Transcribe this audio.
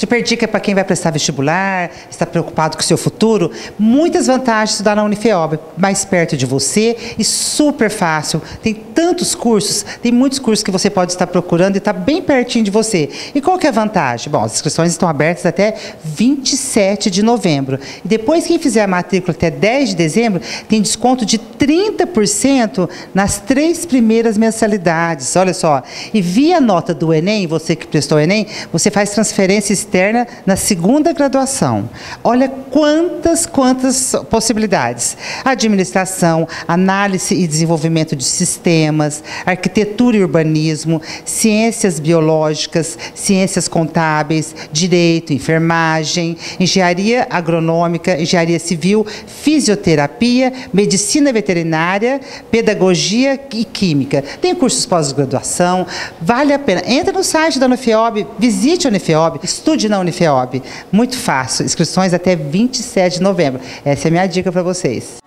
Super dica para quem vai prestar vestibular, está preocupado com o seu futuro. Muitas vantagens estudar na Unifeob, mais perto de você e super fácil. Tem tantos cursos, tem muitos cursos que você pode estar procurando e está bem pertinho de você. E qual que é a vantagem? Bom, as inscrições estão abertas até 27 de novembro. E depois quem fizer a matrícula até 10 de dezembro, tem desconto de 30% nas três primeiras mensalidades. Olha só. E via nota do Enem, você que prestou o Enem, você faz transferência externa na segunda graduação. Olha quantas, quantas possibilidades. Administração, análise e desenvolvimento de sistemas, arquitetura e urbanismo, ciências biológicas, ciências contábeis, direito, enfermagem, engenharia agronômica, engenharia civil, fisioterapia, medicina veterinária, pedagogia e química. Tem cursos pós-graduação, vale a pena. Entra no site da Unifeob, visite a Unifeob, estude na Unifeob. Muito fácil, inscrições até 27 de novembro. Essa é a minha dica para vocês.